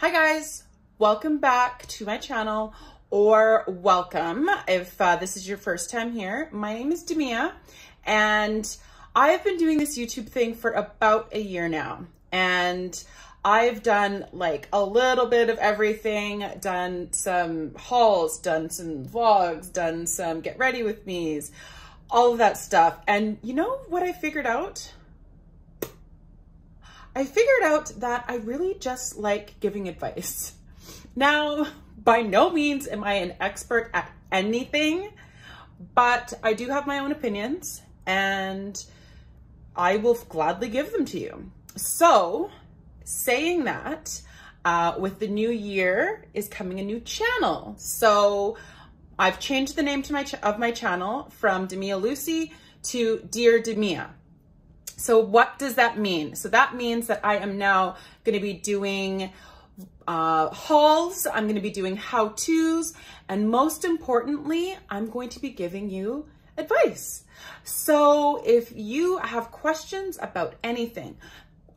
Hi guys, welcome back to my channel or welcome if uh, this is your first time here. My name is Demia and I've been doing this YouTube thing for about a year now and I've done like a little bit of everything, done some hauls, done some vlogs, done some get ready with me's, all of that stuff. And you know what I figured out? I figured out that I really just like giving advice. Now, by no means am I an expert at anything, but I do have my own opinions and I will gladly give them to you. So saying that, uh, with the new year is coming a new channel. So I've changed the name to my of my channel from Demia Lucy to Dear Demia. So what does that mean? So that means that I am now going to be doing uh, hauls, I'm going to be doing how-tos, and most importantly, I'm going to be giving you advice. So if you have questions about anything,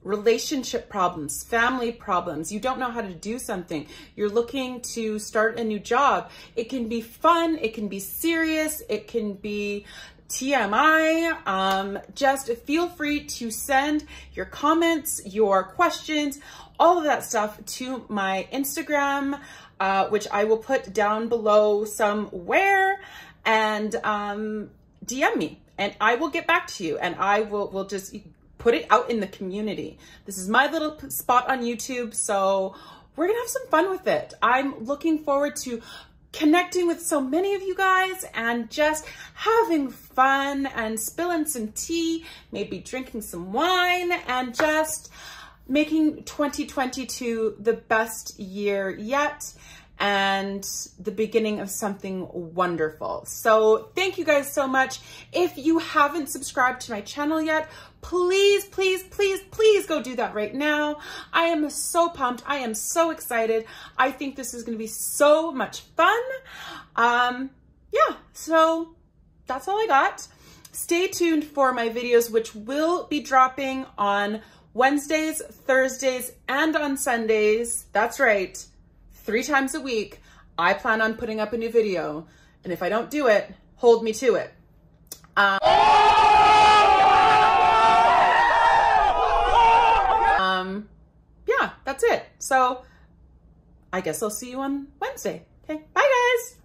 relationship problems, family problems, you don't know how to do something, you're looking to start a new job, it can be fun, it can be serious, it can be TMI. Um, just feel free to send your comments, your questions, all of that stuff to my Instagram, uh, which I will put down below somewhere and um, DM me and I will get back to you and I will, will just put it out in the community. This is my little spot on YouTube. So we're gonna have some fun with it. I'm looking forward to connecting with so many of you guys and just having fun and spilling some tea, maybe drinking some wine and just making 2022 the best year yet and the beginning of something wonderful. So thank you guys so much. If you haven't subscribed to my channel yet, please, please, please, please go do that right now. I am so pumped. I am so excited. I think this is going to be so much fun. Um, yeah, so that's all I got. Stay tuned for my videos, which will be dropping on Wednesdays, Thursdays, and on Sundays. That's right three times a week, I plan on putting up a new video. And if I don't do it, hold me to it. Um, um, yeah, that's it. So I guess I'll see you on Wednesday. Okay, bye guys.